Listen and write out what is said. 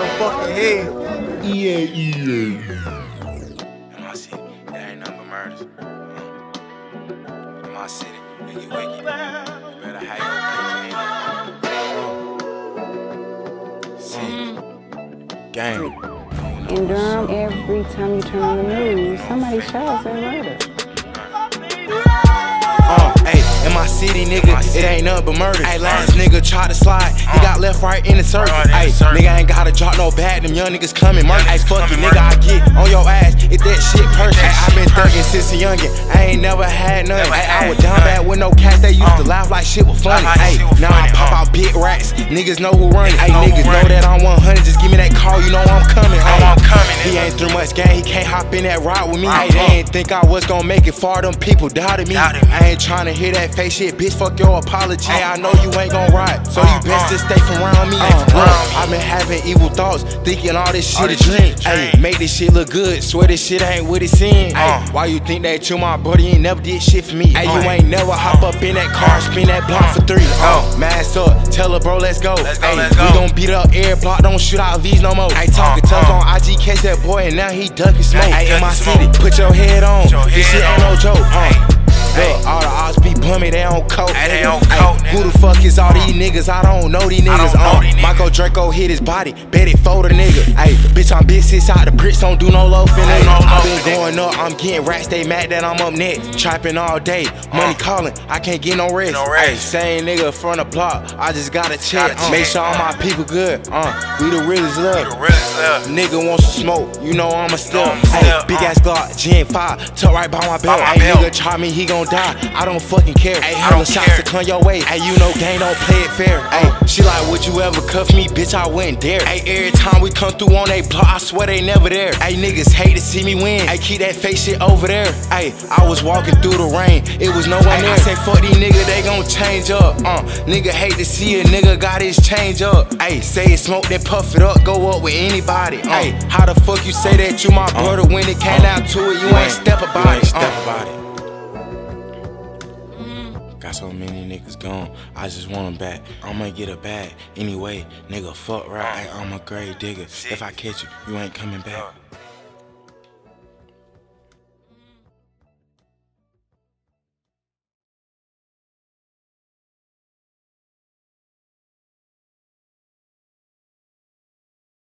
your fucking head. Yeah, yeah. In my city, it ain't nothing but murders. In my city, you get wicked. You better have your opinion. See, gang. In Durham, every time you turn on the news, somebody shouts at murder. My city, nigga, it ain't nothing but murder. Hey, last nigga tried to slide, he got left right in the circle. Hey, nigga ain't gotta drop no bag, them young niggas coming murder. Hey, fuck you, nigga, I get on your ass if that shit person. Hey, I been thuggin' since a youngin', I ain't never had none. Hey, I was down bad with no cash, they used to laugh like shit was funny. Hey, now I pop out big racks. niggas know who run it. Hey, niggas know that I'm 100, just give me that call, you know I'm coming. I'm coming. He ain't through much game, he can't hop in that ride with me. Hey, they ain't think I was gonna make it far, them people doubted me. I ain't tryna hear that fake shit, bitch, fuck your apology. Hey, I know you ain't gon' ride, so you best to stay from around me. Look, i been having evil thoughts, thinking all this shit a dream. Hey, make this shit look good, swear this shit ain't what it seems. Hey, why you think that you my buddy ain't never did shit for me? Hey, you ain't never hop up in that car, spin that block for three. Uh, mask up, tell her bro, let's go. Hey, we gon' beat up air block, don't shoot out V's no more. Hey, talking tough on IG, catch that boy, and now he ducking smoke. Hey, in my city, put your head on, this shit ain't no joke. Uh, Look, all the bummy, they on coke. Hey, they on coke, Who the fuck is all these niggas? I don't know these niggas. Uh, Michael Draco hit his body, bet it for the nigga. Hey, bitch, I'm big out the bricks, don't do no low feeling. I been going up, I'm getting racks, they mad that I'm up next. Trapping all day, money calling, I can't get no rest. Hey, same nigga from the block, I just gotta check. Make sure all my people good. Uh, we the realest love. Nigga wants to smoke, you know I'm a step. Hey, big ass Glock, Gen 5, tuck right by my belt. Hey, nigga try me, he gon' die. I don't fucking care. Hey, hella shots to come your way. Hey, you know gang don't play it fair. Hey, she like, would you ever cuff me, bitch? I wouldn't dare. Hey, every time we come through on they block, I swear they never there. Hey, niggas hate to see me win. Hey, keep that face shit over there. Hey, I was walking through the rain, it was no one there. I say, fuck these niggas, they gon' change up. Uh, nigga hate to see a nigga got his change up. Hey, say it smoke, then puff it up, go up with anybody. Uh, hey, how the fuck you say that you my uh, brother when it came uh, down to it? You ain't step about it. Step about it. Got so many niggas gone, I just want them back. I'ma get a bag anyway, nigga. Fuck right, I'm a grave digger. If I catch you, you ain't coming back.